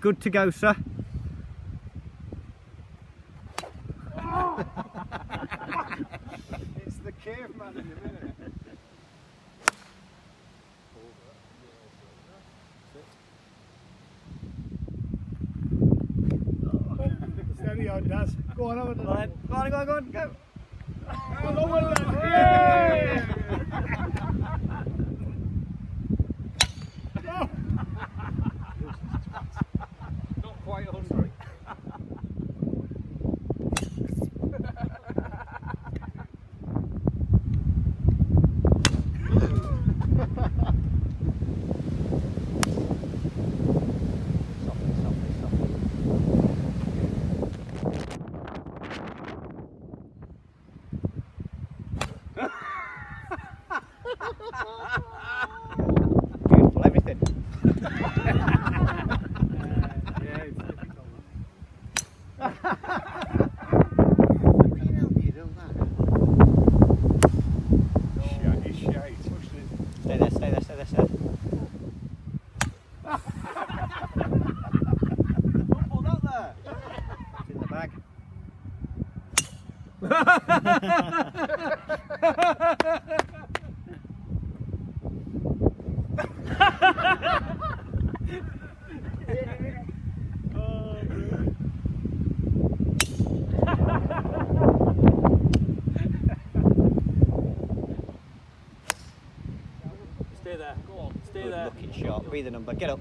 Good to go, sir. it's the caveman in a minute. Steady on, Daz. Go on, over the Go on, go on, go on, go on, go. Oh, well done. 500. Stay there. Go on. Stay Good there. looking shot. Breathe the number. Get up.